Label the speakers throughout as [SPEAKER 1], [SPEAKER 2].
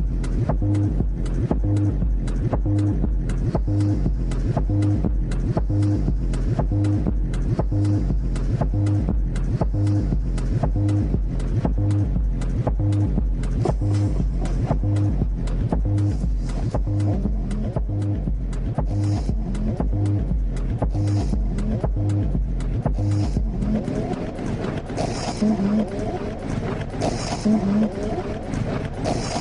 [SPEAKER 1] Mm-hmm.
[SPEAKER 2] Mm-hmm.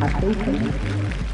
[SPEAKER 2] Atenção.